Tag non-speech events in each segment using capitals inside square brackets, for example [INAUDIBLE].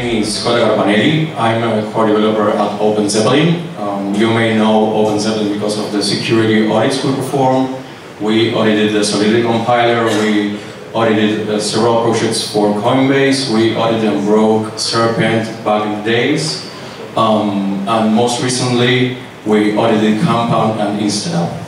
Vanelli. I'm a core developer at OpenZeppelin. Um, you may know OpenZeppelin because of the security audits we perform. We audited the Solidity compiler, we audited uh, several projects for Coinbase, we audited and broke Serpent back in the days. Um, and most recently, we audited Compound and Instal.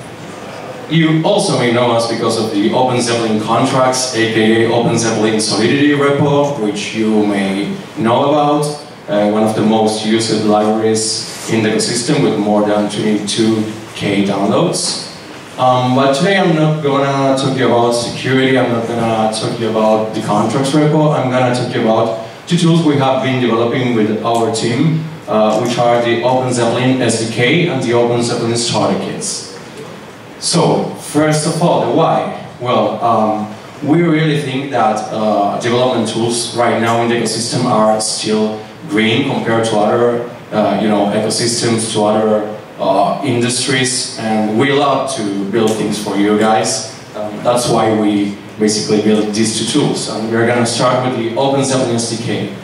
You also may know us because of the OpenZeppelin contracts, aka OpenZeppelin Solidity repo, which you may know about. Uh, one of the most used libraries in the ecosystem with more than 22k downloads. Um, but today I'm not gonna talk you about security, I'm not gonna talk you about the contracts repo, I'm gonna talk you about two tools we have been developing with our team, uh, which are the OpenZeppelin SDK and the OpenZeppelin starter kits. So, first of all, the why. Well, um, we really think that uh, development tools right now in the ecosystem are still green compared to other, uh, you know, ecosystems, to other uh, industries, and we love to build things for you guys. Um, that's why we basically built these two tools. And we're going to start with the OpenZeppelin SDK.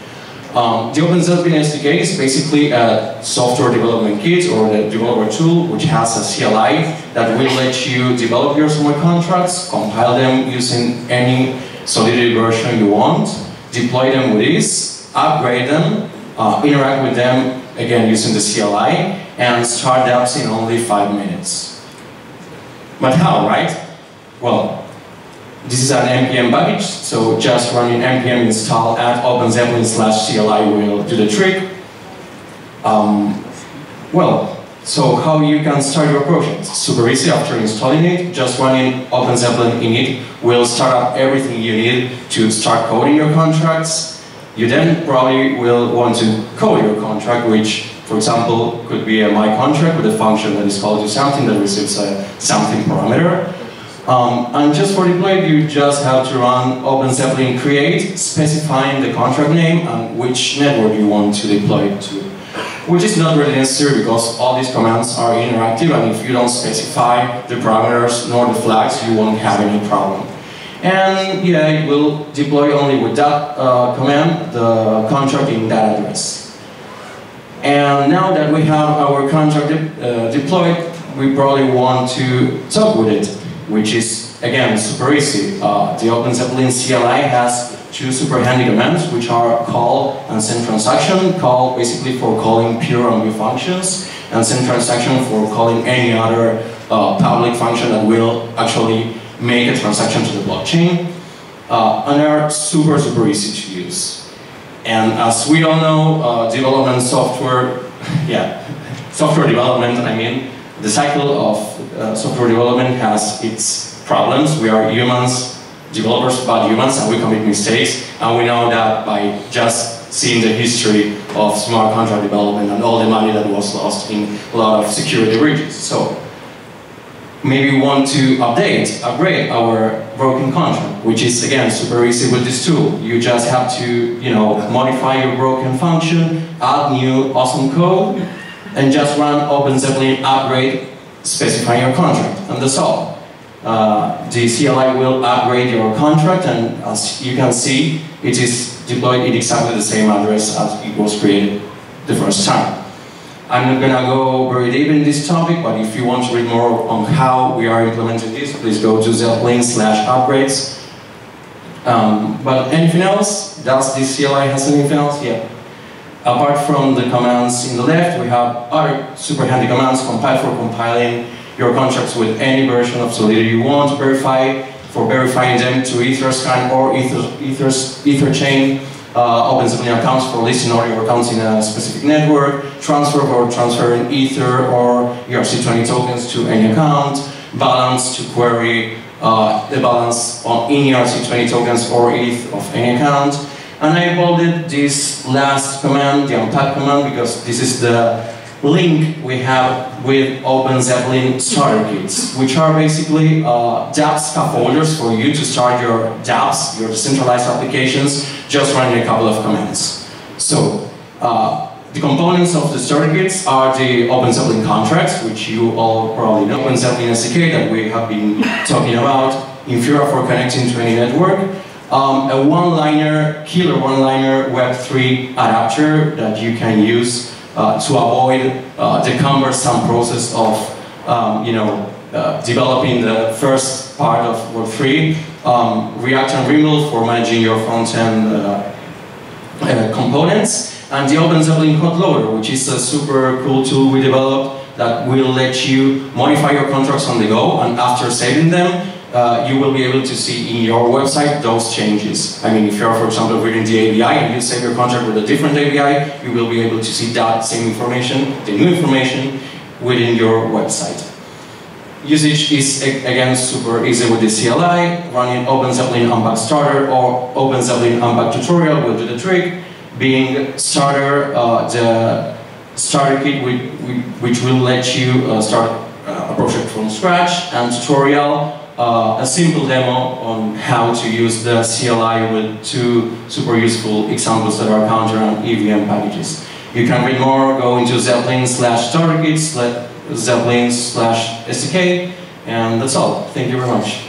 Um, the SDK is basically a software development kit or the developer tool which has a CLI that will let you develop your smart contracts, compile them using any Solidity version you want, deploy them with ease, upgrade them, uh, interact with them again using the CLI, and start apps in only five minutes. But how, right? Well, this is an npm package, so just running npm install at openzeppelin slash CLI will do the trick. Um, well, so how you can start your project? Super easy after installing it, just running OpenZeppelin init will start up everything you need to start coding your contracts. You then probably will want to code your contract, which, for example, could be a my contract with a function that is called to something that receives a something parameter. Um, and just for deploy, you just have to run OpenZeppelin create, specifying the contract name and which network you want to deploy it to. Which is not really necessary because all these commands are interactive and if you don't specify the parameters nor the flags, you won't have any problem. And yeah, it will deploy only with that uh, command, the contract in that address. And now that we have our contract de uh, deployed, we probably want to talk with it which is, again, super easy. Uh, the OpenZeppelin CLI has two super handy commands, which are call and send transaction. Call basically for calling pure and functions, and send transaction for calling any other uh, public function that will actually make a transaction to the blockchain. Uh, and are super, super easy to use. And as we all know, uh, development software, [LAUGHS] yeah, software development, I mean, the cycle of uh, software development has its problems. We are humans, developers, but humans, and we commit mistakes. And we know that by just seeing the history of smart contract development and all the money that was lost in a lot of security breaches. So maybe we want to update, upgrade our broken contract, which is again super easy with this tool. You just have to, you know, modify your broken function, add new awesome code, and just run OpenZeppelin upgrade, specifying your contract, and that's all. Uh, the CLI will upgrade your contract, and as you can see, it is deployed in exactly the same address as it was created the first time. I'm not gonna go very deep in this topic, but if you want to read more on how we are implementing this, please go to zeppelin slash upgrades. Um, but anything else? Does this CLI has anything else? Yeah. Apart from the commands in the left, we have other super handy commands, compile for compiling your contracts with any version of Solidity you want, verify for verifying them to Etherscan or Ether, Ethers, Etherchain, uh, OpenZeppelin accounts for listing all your accounts in a specific network, transfer for transferring Ether or ERC20 tokens to any account, balance to query uh, the balance on in ERC20 tokens or ETH of any account, and I this last command, the unpack command, because this is the link we have with OpenZeppelin starter kits, which are basically uh, dApps scaffolders for you to start your dApps, your decentralized applications, just running a couple of commands. So, uh, the components of the starter kits are the OpenZeppelin contracts, which you all probably know, OpenZeppelin SDK that we have been talking about, Infura for connecting to any network, um, a one-liner, killer one-liner Web3 adapter that you can use uh, to avoid uh, the cumbersome process of, um, you know, uh, developing the first part of Web3, um, React and Rimble for managing your front-end uh, uh, components, and the Open Zeppelin hot loader, which is a super cool tool we developed that will let you modify your contracts on the go, and after saving them, uh, you will be able to see in your website those changes. I mean, if you're, for example, reading the API and you save your contract with a different API, you will be able to see that same information, the new information, within your website. Usage is, again, super easy with the CLI. Running Open Zeppelin Unpack Starter or Open Zeppelin Unpack Tutorial will do the trick. Being Starter, uh, the starter kit which will let you uh, start uh, a project from scratch, and tutorial uh, a simple demo on how to use the CLI with two super useful examples that are counter and EVM packages. You can read more, go into Zeppelin slash starterkit, Zeppelin slash SDK, and that's all. Thank you very much.